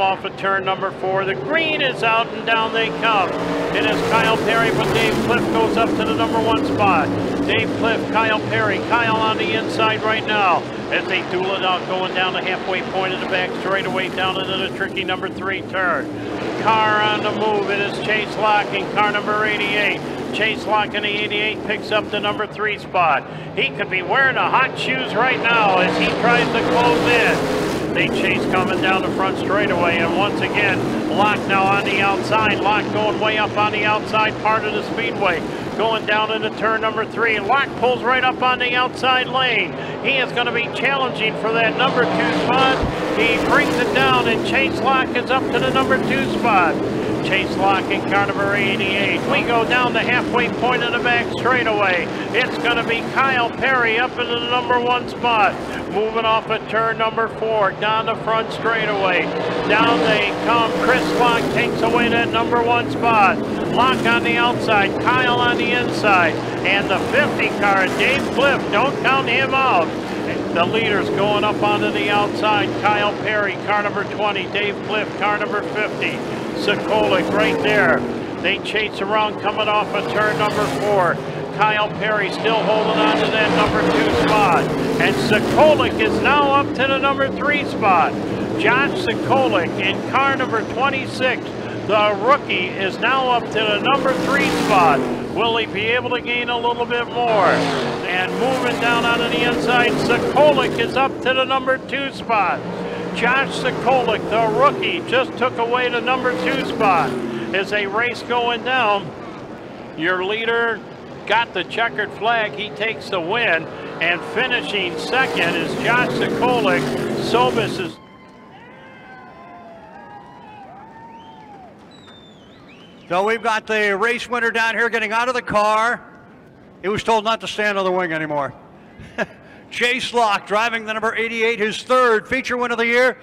off of turn number four. The green is out and down they come. It is Kyle Perry, but Dave Cliff goes up to the number one spot. Dave Cliff, Kyle Perry, Kyle on the inside right now as they duel it out going down the halfway point of the back straightaway down into the tricky number three turn. Car on the move, it is Chase Lock in car number 88. Chase Lock in the 88 picks up the number three spot. He could be wearing the hot shoes right now as he tries to close in. They chase coming down the front straightaway, and once again, Lock now on the outside. Lock going way up on the outside part of the speedway going down into turn number three. Lock pulls right up on the outside lane. He is going to be challenging for that number two spot. He brings it down, and Chase Lock is up to the number two spot. Chase Lock in car number 88. We go down the halfway point of the back straightaway. It's going to be Kyle Perry up into the number one spot. Moving off at turn number four, down the front straightaway. Down they come. Chris Lock takes away that number one spot. Lock on the outside, Kyle on the inside. And the 50 car, Dave Cliff, don't count him out. The leaders going up onto the outside. Kyle Perry, car number 20. Dave Cliff, car number 50. Sokolik right there. They chase around coming off of turn number four. Kyle Perry still holding on to that number two spot. And Sokolik is now up to the number three spot. Josh Sokolik in car number 26. The rookie is now up to the number three spot. Will he be able to gain a little bit more? And moving down onto the inside, Sokolik is up to the number two spot. Josh Sokolik, the rookie, just took away the number two spot. As a race going down, your leader got the checkered flag. He takes the win. And finishing second is Josh Sokolik. Sobis is So we've got the race winner down here getting out of the car. He was told not to stand on the wing anymore. Chase Lock driving the number 88, his third feature win of the year.